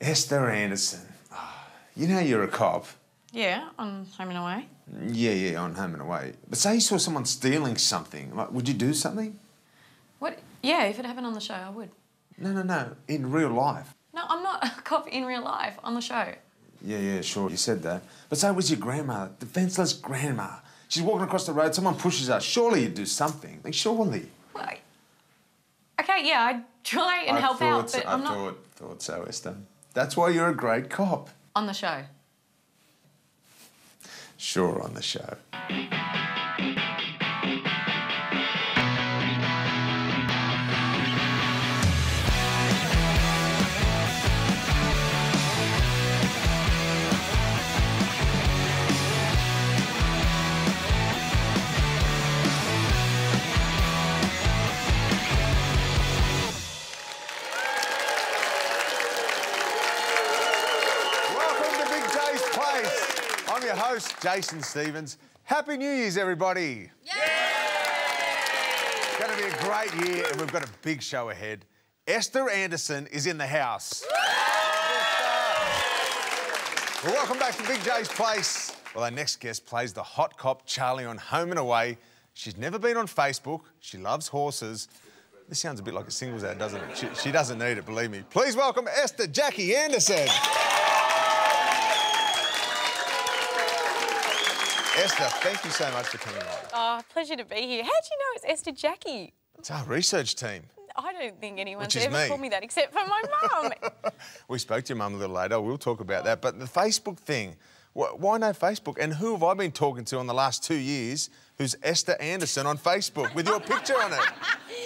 Esther Anderson. Ah, You know you're a cop. Yeah, on Home and Away. Yeah, yeah, on home and away. But say you saw someone stealing something. Like, would you do something? What? Yeah, if it happened on the show, I would. No, no, no. In real life. No, I'm not a cop in real life on the show. Yeah, yeah, sure. You said that. But say it was your grandma, defenseless grandma. She's walking across the road. Someone pushes her. Surely you'd do something. Like, surely. Well, okay, yeah, I'd try and I help thought out, but I I'm not thought, thought so, Esther. That's why you're a great cop. on the show. Sure, on the show. I'm your host, Jason Stevens. Happy New Year's, everybody. It's going to be a great year, and we've got a big show ahead. Esther Anderson is in the house. Well, welcome back to Big J's Place. Well, our next guest plays the hot cop Charlie on Home and Away. She's never been on Facebook. She loves horses. This sounds a bit like a singles ad, doesn't it? She, she doesn't need it, believe me. Please welcome Esther Jackie Anderson. Esther, thank you so much for coming on. Oh, pleasure to be here. How do you know it's Esther Jackie? It's our research team. I don't think anyone's ever me. called me that except for my mum. We spoke to your mum a little later. We'll talk about that. But the Facebook thing, why no Facebook? And who have I been talking to in the last two years who's Esther Anderson on Facebook with your picture on it?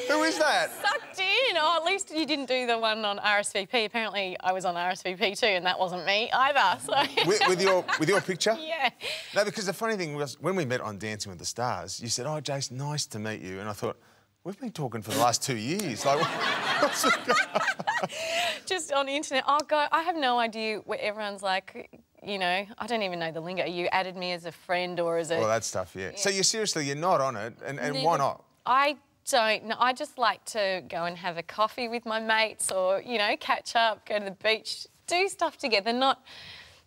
Who is that? Sucked. Oh, at least you didn't do the one on RSVP. Apparently, I was on RSVP too, and that wasn't me either. So. With, with your with your picture? yeah. No, because the funny thing was when we met on Dancing with the Stars, you said, "Oh, Jason, nice to meet you," and I thought. We've been talking for the last two years. Like, what's just on the internet. Oh god, I have no idea where everyone's like, you know, I don't even know the lingo. You added me as a friend or as a. all that stuff, yeah. So you're seriously, you're not on it, and, and why not? I don't know. I just like to go and have a coffee with my mates, or you know, catch up, go to the beach, do stuff together. Not,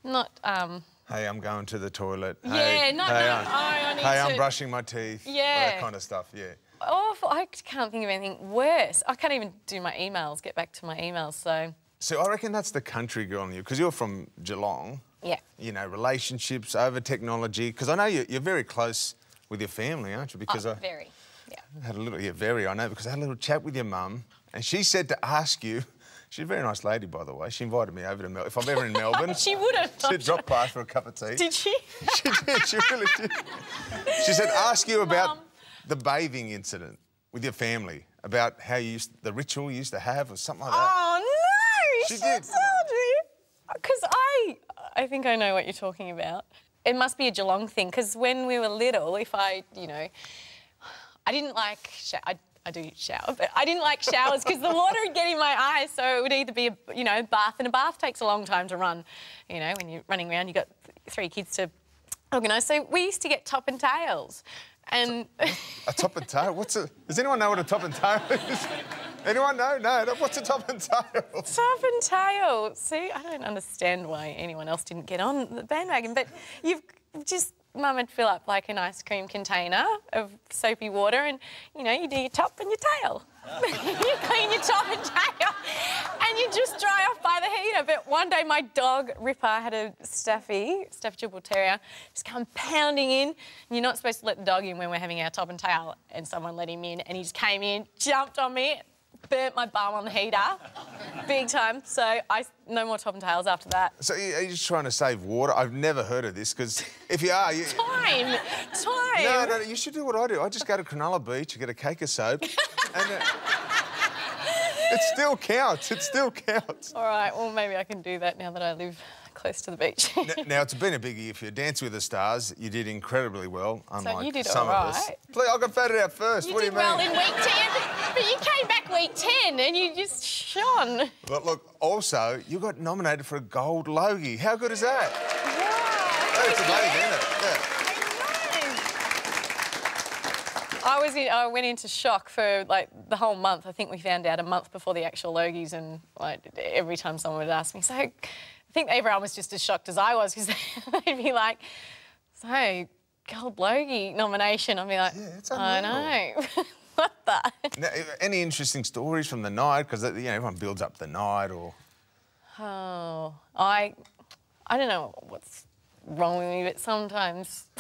not. Um, Hey, I'm going to the toilet. Yeah, hey, no, hey, no, I'm, I- I need hey, I'm brushing my teeth. all that kind of stuff. Yeah. awful. I can't think of anything worse. I can't even do my emails. Get back to my emails. So So I reckon that's the country girl in you, because you're from Geelong. yeah. You know, relationships over technology. Because I know you're, you're very close with your family, aren't you? Because Oh, I very. Had a little, yeah, very. I know because I had a little chat with your mum, and she said to ask you. She's a very nice lady, by the way. She invited me over to Melbourne. If I'm ever in Melbourne, She would have. she'd drop by for a cup of tea. Did she? she did. She really did. She said, ask you about the bathing incident with your family, about how you used, the ritual you used to have, or something like that. Oh no! She She, did. told me. Because I, I think I know what you're talking about. It must be a Geelong thing. Because when we were little, if I, you know, I didn't like. I, I do shower, but I didn't like showers because the water would get in my eyes. So it would either be a, you know, bath, and a bath takes a long time to run. You know, when you're running around, you have got three kids to organise. So we used to get top and tails, and. A top and tail? What's a? Does anyone know what a top and tail is? anyone know? No. no, What's a top and tail? Top and tail. See, I don't understand why anyone else didn't get on the bandwagon, but you've just mum would fill up like an ice cream container of soapy water and you know, you do your top and your tail. you clean your top and tail and you just dry off by the heater. But one day my dog Ripper had a Staffy, Staffordshire Bull Terrier, just come pounding in. And you're not supposed to let the dog in when we're having our top and tail and someone let him in and he just came in, jumped on me, burnt my bum on the heater, big time. So I no more top and tails after that. So are you just trying to save water? I've never heard of this because if you are, you. Time, time. No, no, you should do what I do. I just go to Cronulla Beach, I get a cake of soap, and uh, it still counts. It still counts. All right, well maybe I can do that now that I live close to the beach. N- Now it's been a big year for you. Dance with the Stars, you did incredibly well. Unlike you did some all of us. right. Please, I got voted out first. you what do did you mean? well in week 10, but, but you came back week 10 and you just shone. But look, also you got nominated for a gold Logie. How good is that? Wow. That's amazing, isn't it? Yeah. I was in, I went into shock for like the whole month. I think we found out a month before the actual Logies, and like every time someone would ask me, so I think everyone was just as shocked as I was because they'd be like, "So, gold Logie nomination?" I'd be like, Yeah, "I know." what the? Now, any interesting stories from the night? Because uh, you know everyone builds up the night, or Oh, I, I don't know what's wrong with me, but sometimes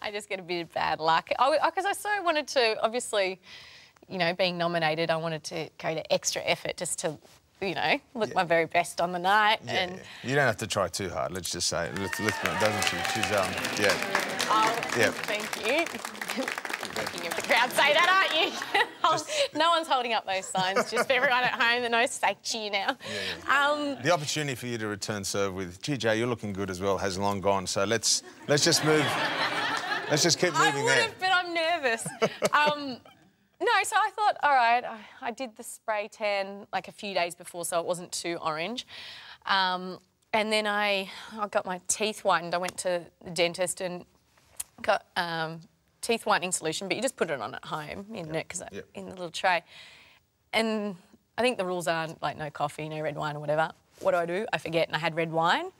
I just get a bit of bad luck. Because I, I, so wanted to, obviously, you know, being nominated, I wanted to go to extra effort just to, you know, look Yeah. my very best on the night. yeah, and you don't have to try too hard. Let's just say, let's, let's, doesn't she? She's um, yeah. oh, Yeah. thank you. Making of the crowd say that, aren't you? no one's holding up those signs, just for everyone at home that knows fake cheer now. Um, The opportunity for you to return serve with GJ, you're looking good as well, has long gone. So let's let's just move. let's just keep moving I would there. have, but I'm nervous. um, no, so I thought, all right, I, I did the spray tan like a few days before, so it wasn't too orange. Um, and then I, I got my teeth whitened. I went to the dentist and got um, teeth whitening solution, but you just put it on at home in it 'cause it Yep. in the little tray. And I think the rules are like no coffee, no red wine or whatever. What do I do? I forget, and I had red wine,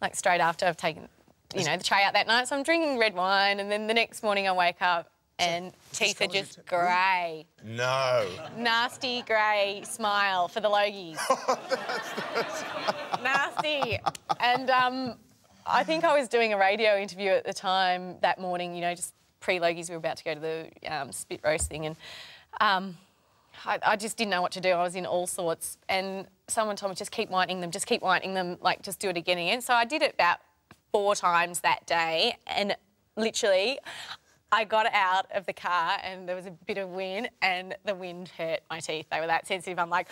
like straight after I've taken, you know, the tray out that night. So I'm drinking red wine, and then the next morning I wake up and teeth are just grey, No. nasty grey smile for the Logies. nasty. And um, I think I was doing a radio interview at the time that morning, you know, just pre Logies, we were about to go to the um, spit roast thing. And um, I, I just didn't know what to do. I was in all sorts. And someone told me, just keep whitening them, just keep whitening them, like, just do it again and again. So I did it about four times that day. And literally, I got out of the car and there was a bit of wind and the wind hurt my teeth. They were that sensitive. I'm like...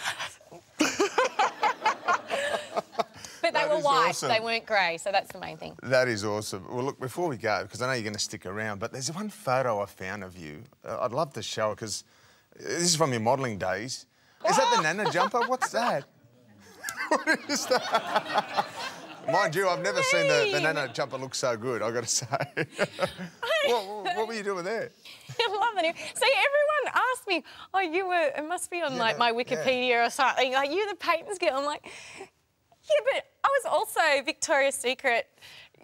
they were white. awesome. They weren't grey, so that's the main thing. That is awesome. Well, look, before we go, because I know you're going to stick around, but there's one photo I found of you. Uh, I'd love to show it because this is from your modelling days. Is that the Nana jumper? What's that? what is that? Mind you, I've never seen the, the. Nana jumper look so good, I've got to say. what, what were you doing there? I love new. See, everyone asked me, "Oh, you were? It must be on like my yeah. Wikipedia or something. Like you're the Peyton's girl." I'm like, yeah, but I was also Victoria's Secret.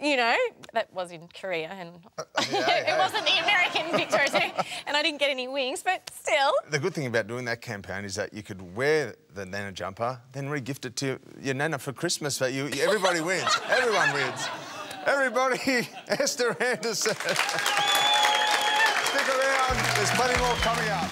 You know, that was in Korea, and yeah, it wasn't the American Victoria's Secret, and I didn't get any wings, but still. The good thing about doing that campaign is that you could wear the Nana jumper, then re-gift it to your Nana for Christmas. But you, everybody wins. Everyone wins. Everybody, Esther Anderson. Stick around. There's plenty more coming up.